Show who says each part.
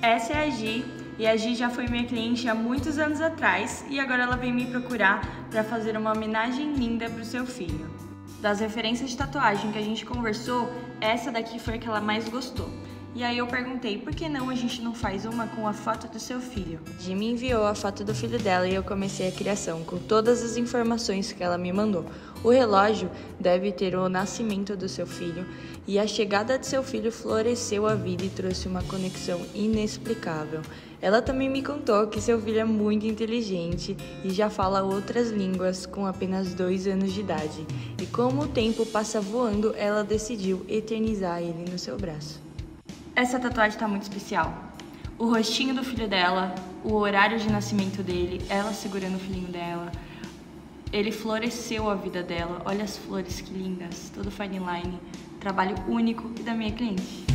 Speaker 1: Essa é a Gi e a Gi já foi minha cliente há muitos anos atrás e agora ela vem me procurar para fazer uma homenagem linda para o seu filho. Das referências de tatuagem que a gente conversou, essa daqui foi a que ela mais gostou. E aí eu perguntei, por que não a gente não faz uma com a foto do seu filho? Jimmy enviou a foto do filho dela e eu comecei a criação com todas as informações que ela me mandou. O relógio deve ter o nascimento do seu filho e a chegada de seu filho floresceu a vida e trouxe uma conexão inexplicável. Ela também me contou que seu filho é muito inteligente e já fala outras línguas com apenas dois anos de idade. E como o tempo passa voando, ela decidiu eternizar ele no seu braço. Essa tatuagem está muito especial. O rostinho do filho dela, o horário de nascimento dele, ela segurando o filhinho dela. Ele floresceu a vida dela. Olha as flores que lindas, todo fine line. Trabalho único e da minha cliente.